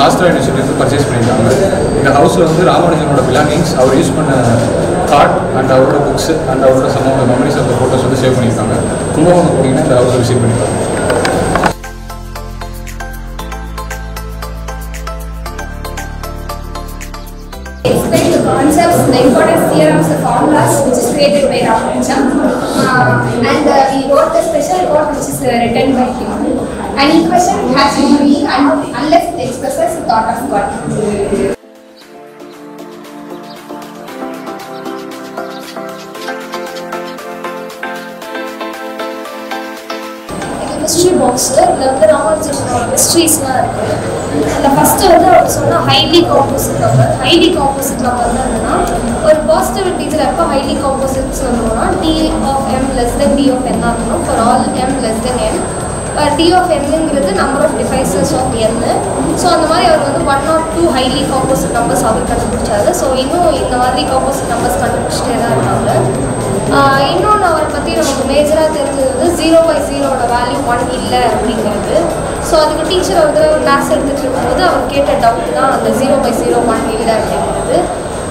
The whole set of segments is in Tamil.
சாஸ்திரா யூனிவர்சிட்டி பர்ச்சேஸ் பண்ணியிருக்காங்க இந்த ஹவுஸில் வந்து ராமானுஜனோட பிலாங்கிங்ஸ் அவர் யூஸ் பண்ண கார்ட் அண்ட் அவரோட புக்ஸ் அண்ட் அவரோட சம்மோட மெமரிஸ் அந்த ஃபோட்டோஸ் வந்து சேவ் பண்ணியிருக்காங்க கும்பகோணம் போனீங்கன்னா இந்த ஹவுஸை விசிட் பண்ணியிருக்காங்க explain the concepts, the important theorems, the formulas which is created by Ramanujan. Uh, and uh, we wrote the special code which is uh, written by him. An equation has no meaning and unless the expresses thought of God. Mystery box இதில் வந்து ராமானுஜனோட மிஸ்ட்ரீஸ்லாம் இருக்குது அதில் ஃபஸ்ட்டு வந்து அவர் சொன்னால் highly composite number highly composite நம்பர்னா என்னன்னா ஒரு பாசிட்டிவ் இன்டீஜர் எப்போ ஹைலி காம்போசிட் சொல்லணும்னா D of M less than P of என்ன இருக்கணும். For all M less than N D of என்னுங்கிறது number of devices of N so அந்த மாதிரி அவர் வந்து one or two highly composite numbers அவர் கண்டுபிடிச்சாரு. ஸோ இன்னும் இந்த மாதிரி காம்போசிட் நம்பர்ஸ் கண்டுபிடிச்சிட்டே தான் இருக்காங்க. இன்னொன்று அவரை பற்றி நமக்கு மேஜராக தெரிஞ்சது வந்து ஜீரோ பை ஜீரோட வேல்யூ ஒன் இல்லை அப்படிங்கிறது. ஸோ அதுக்கு டீச்சர் வந்து கிளாஸ் எடுத்துகிட்டு இருக்கும்போது அவர் கேட்ட டவுட் தான் அந்த ஜீரோ பை ஜீரோ ஒன் இல்லை அப்படின்னு.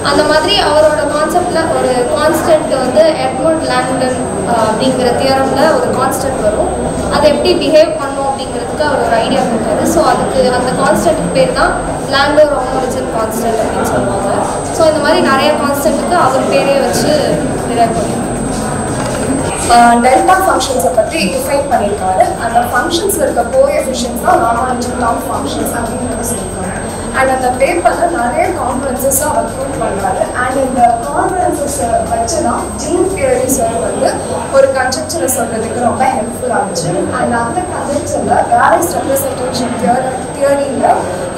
அந்த மாதிரி அவரோட கான்செப்டில் ஒரு கான்ஸ்டன்ட் வந்து எட்வர்ட் லேண்டன் அப்படிங்கிற தியரமில் ஒரு கான்ஸ்டன்ட் வரும். அதை எப்படி பிஹேவ் பண்ணும் அப்படிங்கிறதுக்கு அவர் ஒரு ஐடியா கொடுத்தாரு. ஸோ அதுக்கு அந்த கான்ஸ்டன்ட்டுக்கு பேர் தான் லேண்டோ ராமோரிஜன் கான்ஸ்டன்ட் அப்படின்னு சொல்லுவாங்க. ஸோ இந்த மாதிரி நிறைய கான்ஸ்டன்ட்டுக்கு அவர் பேரே வச்சு டிரைவ் பண்ணியிருக்காங்க டெல்டா ஃபங்க்ஷன்ஸை பற்றி டிஃபைன் பண்ணியிருக்காரு. அந்த ஃபங்க்ஷன்ஸ் இருக்க கோஎஃபிஷியன்ஸ் தான் ராமானுஜன் டாப் ஃபங்க்ஷன்ஸ் அப்படின்னு சொல்லியிருக்காங்க அண்ட் அந்த பேப்பரில் நிறைய கான்ஃபரன்சஸ் அவர் ப்ரூவ் பண்ணுறாரு அண்ட் இந்த கான்ஃபரன்சஸ் வச்சு தான் ஜீன் சார் வந்து ஒரு கன்ஸ்ட்ரக்சரை சொல்கிறதுக்கு ரொம்ப ஹெல்ப்ஃபுல்லாக இருந்துச்சு. அண்ட் அந்த கன்ஸ்ட்ரக்சரில் வேரஸ் ரெப்ரஸன்டேஷன் தியரி தியரியில்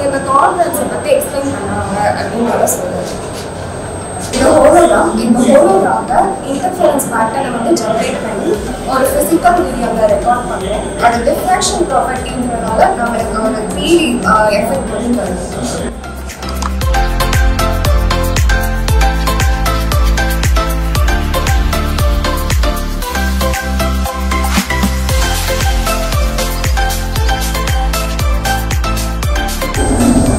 இந்த கான்ஃபரன்ஸை பற்றி எக்ஸ்பிளைன் பண்ணாங்க அப்படின்னு சொல்லுவாங்க இந்த ஹோலோகிராம் இந்த ஹோலோகிராம இன்டர்ஃபரன்ஸ் பேட்டர்னை வந்து ஜெனரேட் பண்ணி ஒரு ஃபிசிக்கல் ரெக்கார்ட் பண்ணுறோம் அது டிஃப்ராக்ஷன் நம்மளுக்கு ஒரு த்ரீ எஃபெக்ட் வந்து வருது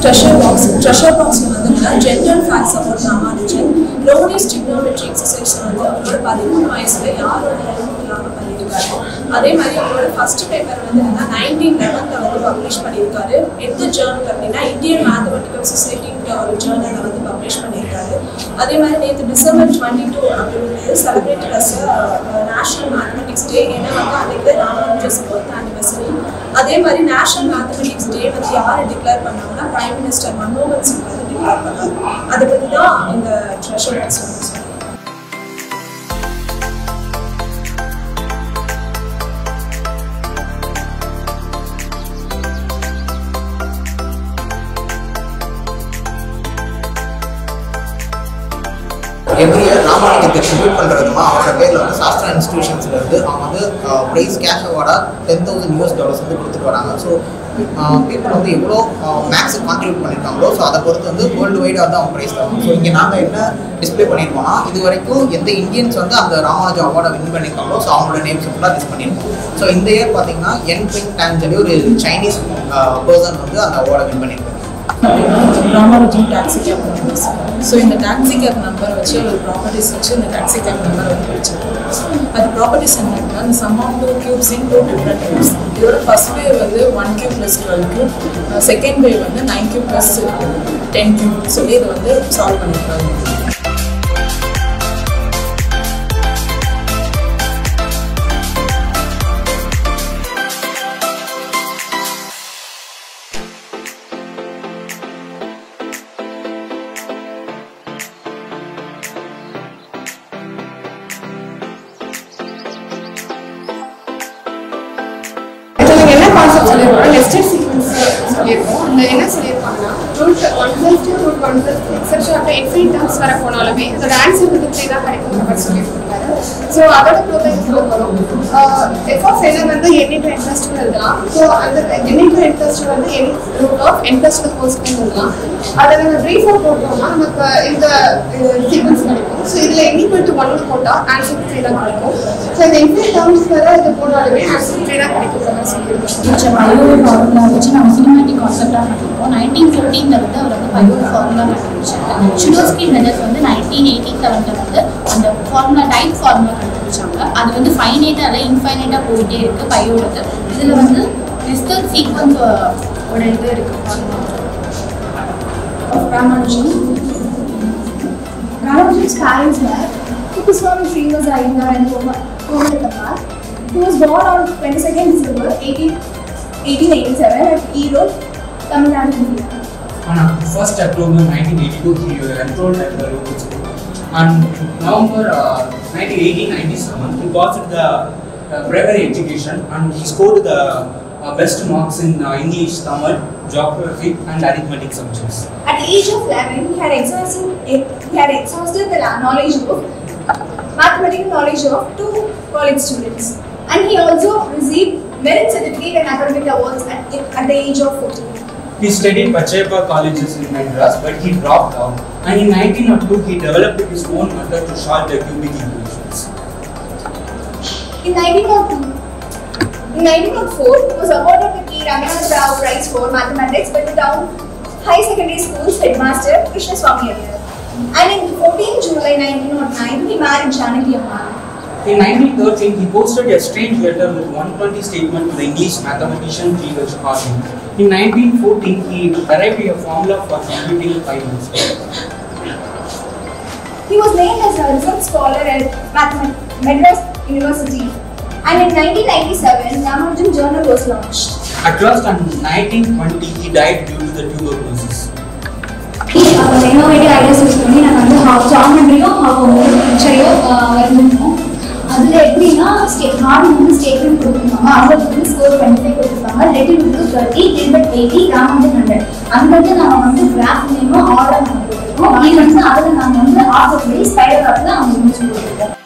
ட்ரெஷர் பாக்ஸ் ட்ரெஷர் பாக்ஸில் வந்து ஜென்ரல் ஜென்ரல் ஃபேக்ட்ஸ் நான் மாறிச்சேன் லோனிஸ் டிக்னாமெட்ரி எக்ஸசைஸ் வந்து அவரோட பதிமூணு வயசுல யாரோட ஹெல்ப் இல்லாமல் பண்ணியிருக்காரு அதே மாதிரி அவரோட ஃபர்ஸ்ட் பேப்பர் வந்து என்னன்னா நைன்டீன் லெவனில் வந்து பப்ளிஷ் பண்ணியிருக்காரு. எந்த ஜேர்னல் அப்படின்னா இந்தியன் மேத்தமெட்டிக்கல் சொசைட்டின்ற ஒரு ஜேர்னலை வந்து பப்ளிஷ் பண்ணியிருக்காரு. அதே மாதிரி நேற்று டிசம்பர் டுவெண்ட்டி டூ அப்படின்றது celebrated as national mathematics day ஏன்னா வந்து அன்றைக்கு ராமானுஜஸ் பர்த் ஆனிவர்சரி அதே மாதிரி நேஷனல் மேத்தமெட்டிக்ஸ் டே வந்து யார் டிக்ளேர் பண்ணாங்கன்னா பிரைம் மினிஸ்டர் மன்மோகன் சிங் வந்து அதை பற்றி தான் இந்த ட்ரெஷர் பாக்ஸ் எவ்ரி இயர் ராமாயணத்தை ட்ரிபியூட் பண்ணுறதுமா விதமாக அவரோட பேரில் வந்து சாஸ்திரா இன்ஸ்டியூஷன்ஸ்லேருந்து அவங்க வந்து ப்ரைஸ் கேஷ் அவார்டாக டென் தௌசண்ட் யூஎஸ் டாலர்ஸ் வந்து கொடுத்துட்டு வராங்க. ஸோ பீப்புள் வந்து எவ்வளோ மேக்ஸை கான்ட்ரிபியூட் பண்ணியிருக்காங்களோ ஸோ அதை பொறுத்து வந்து வேர்ல்டு வைடாக வந்து அவங்க ப்ரைஸ் தருவாங்க. ஸோ இங்கே நாங்கள் என்ன டிஸ்ப்ளே பண்ணியிருக்கோம்னா இது வரைக்கும் எந்த இந்தியன்ஸ் வந்து அந்த ராமானுஜ அவார்டை வின் பண்ணியிருக்காங்களோ ஸோ அவங்களோட நேம்ஸ் ஃபுல்லாக லிஸ்ட் பண்ணியிருக்கோம். ஸோ இந்த இயர் பார்த்தீங்கன்னா என் பிங் டேன் சொல்லி ஒரு சைனீஸ் பர்சன் வந்து அந்த அவார்டை வின் பண்ணியிருக்கோம் Ramanujan taxi cab number so இந்த டாக்ஸி கேப் நம்பர் வச்சு ஒரு ப்ராப்பர்ட்டிஸ் வச்சு இந்த டாக்ஸி கேப் நம்பர் வந்து வச்சுருக்கோம் அது ப்ராப்பர்ட்டிஸ் என்னன்னா அந்த sum of two cubes in two different cubes இதோட ஃபர்ஸ்ட் வேவ் வந்து one cube plus twelve cube second wave வந்து nine cube plus ten cube சொல்லி இதை வந்து சால்வ் பண்ணியிருக்காங்க சொல்லியிருக்கோம் என்ன சொல்லியிருக்காங்கன்னா true one plus two root one plus exception அப்படி எக்ஸைட் டேர்ம்ஸ் வர போனாலுமே அதோட ஆன்சர் வந்து த்ரீ தான் கிடைக்கும் அவர் சொல்லி கொடுத்தாரு ஸோ அதோட ப்ரோக்ராம் போகிறோம் எஃப் ஆஃப் வந்து என் இன்டூ இன்ட்ரெஸ்ட் எழுதலாம் ஸோ அந்த என் இன்டூ இன்ட்ரெஸ்ட் வந்து என் ரூட் ஆஃப் இன்ட்ரெஸ்ட் ஹோஸ்ட்னு எழுதலாம் அதை நம்ம ப்ரீஃபாக போட்டோம்னா நமக்கு இந்த சீக்வன்ஸ் கிடைக்கும். ஸோ இதில் என் ஈக்குவல் டு ஒன்று போட்டால் ஆன்சர் த்ரீ தான் கிடைக்கும். ஸோ இந்த இன்ஃபினிட் டேர்ம்ஸ் வர இது போனாலுமே ஆன்சர் த்ரீ தான் கிடைக்கும். சொல்லியிருக்கோம் பயோட ஃபார்முலா வச்சு நம்ம சினிமேட்டிக் கான்செப்டாக பண்ணியிருக்கோம் நைன்டீன் ஃபோர்டீனில் வந்து அவர் வந்து பயோட ஃபார்முலா கண்டுபிடிச்சாங்க ஷுலோஸ்கி மெதட் வந்து நைன்டீன் எயிட்டி செவனில் வந்து அந்த ஃபார்முலா டைப் ஃபார்முலா கண்டுபிடிச்சாங்க. அது வந்து ஃபைனைட்டாக இல்லை இன்ஃபைனைட்டாக போயிட்டே இருக்குது பையோடது. இதில் வந்து கிறிஸ்டல் சீக்வன்ஸ் ஓட இது இருக்குது Ramanujan. Ramanujan. Ramanujan's parents were Kuppuswamy Srinivasa Iyengar and Komatakapar, who was born on 22nd December 18, 1887 at Erode, Tamil Nadu, India. On first October 1982, he enrolled at the local school. On November uh, 1997, he passed the uh, primary education and he scored the uh, best marks in uh, English, Tamil, geography, and arithmetic subjects. At the age of 11, he had exhausted, he had exhausted the knowledge of mathematical knowledge of two college students. And he also received merit certificate and academic awards at, at the age of 14. He studied Pachayappa colleges in Madras, but he dropped out. And in 1902, he developed his own method to solve the cubic equations. In 1902, in 1904, he was awarded the K. Raghunatha Rao Prize for Mathematics by the town High Secondary School's headmaster Krishna Swami Iyer. And in 14 July 1909, he married Janaki Amma. In 1913, he posted a strange letter with 120 statements to the English mathematician G. H. Harding. In 1914, he derived a formula for computing pi He was named as a research scholar at Madras University. And in 1997, Namarjan Journal was launched. At last, in 1920, he died due to the tuberculosis. Uh, ideas டில்பட் எயிட்டி ராமன் அங்கிருந்து நம்ம வந்து கிராஃப் நேமும் ஆர்டர் நம்ம கொடுத்துருக்கோம் இது வந்து அதில் நாங்கள் வந்து ஆர்டர் பண்ணி ஸ்பைடர் கார்டில் அவங்க முடிச்சு கொடுத்துருக்கோம்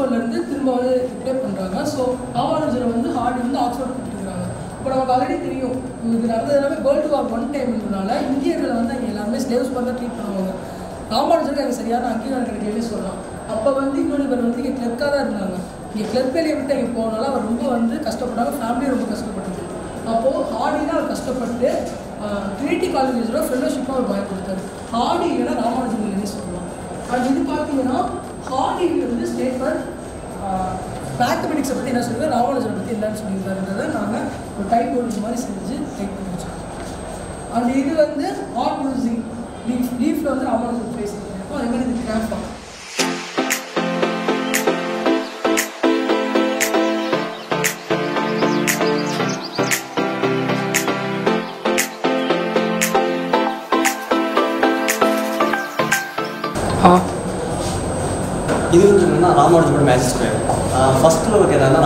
ஆக்ஸ்ஃபோர்ட்லேருந்து திரும்ப வந்து ரிப்ளை பண்ணுறாங்க ஸோ ராமானுஜரை வந்து ஹார்டி வந்து ஆக்ஸ்ஃபோர்ட் கொடுத்துருக்காங்க. இப்போ நமக்கு ஆல்ரெடி தெரியும். இது நடந்தது எல்லாமே வேர்ல்டு வார் ஒன் டைம்ன்றதுனால இந்தியர்களை வந்து அங்கே எல்லாருமே ஸ்லேவ்ஸ் பண்ண தான் ட்ரீட் பண்ணுவாங்க. ராமானுஜருக்கு அங்கே சரியான அங்கீகாரம் கிடைக்கவே சொல்லலாம் அப்போ வந்து இன்னொரு பேர் வந்து இங்கே கிளர்க்காக தான் இருந்தாங்க. இங்கே கிளர்க் வேலையை விட்டு அங்கே போனால அவர் ரொம்ப வந்து கஷ்டப்பட்டாங்க. ஃபேமிலியும் ரொம்ப கஷ்டப்பட்டது. அப்போது ஹார்டினா அவர் கஷ்டப்பட்டு ட்ரினிட்டி காலேஜஸோட ஃபெல்லோஷிப்பாக அவர் வாங்கி கொடுத்தாரு. ஹார்டி இல்லைன்னா ராமானுஜன் சொல்லலாம். அது இது பார்த்தீங்கன்னா ஹார்டி வந்து ஸ்டேட் ஃபார் மேத்தமெட்டிக்ஸை பற்றி என்ன சொல்லுவார் ராமானுஜனை பற்றி என்னன்னு சொல்லியிருக்காருன்றதை நாங்கள் ஒரு டைப் நோட்டீஸ் மாதிரி செஞ்சு டைப் பண்ணி வச்சோம் அந்த இது வந்து ஆர்ட் மியூசிக் லீஃப் லீஃபில் வந்து ராமானுஜன் பேசியிருக்கோம் அதே மாதிரி இது கிராஃபாக ராமானுஜபுரம் என்னன்னா ராமானுஜரோட மேஜிக் ஸ்கொயர் ஃபஸ்ட்டில் இருக்க என்னன்னா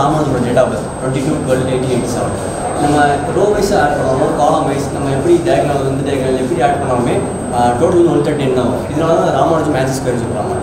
date of birth twenty two twelve eighty eighty seven நம்ம ரோ வைஸ் ஆட் பண்ணாமோ காலம் வைஸ் நம்ம எப்படி டயக்னல் வந்து டயக்னல் எப்படி ஆட் பண்ணாலுமே? டோட்டல் ஒன் தேர்ட்டி என்ன ஆகும் இதனால தான் ராமானுஜம் மேஜிக் ஸ்கொயர் சொல்கிறாங்க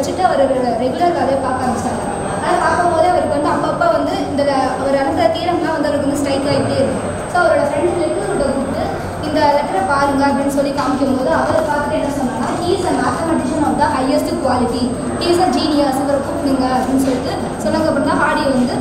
வச்சுட்டு அவர் ரெகுலர் வேலையை பார்க்க ஆரம்பிச்சாங்க அதை பார்க்கும்போது அவருக்கு வந்து அப்பப்போ வந்து இந்த அவர் அனுப்புகிற தீரம்லாம் வந்து அவருக்கு வந்து ஸ்ட்ரைக் ஆகிட்டே இருக்கும். ஸோ அவரோட ஃப்ரெண்டு லெட்டரோட கூப்பிட்டு இந்த லெட்டரை பாருங்க அப்படின்னு சொல்லி காமிக்கும் போது பார்த்துட்டு என்ன சொன்னாங்கன்னா he is a mathematician of the highest quality he is a genius இவரை கூப்பிடுங்க அப்படின்னு சொல்லிட்டு சொன்னதுக்கப்புறம் தான் ஆடியோ வந்து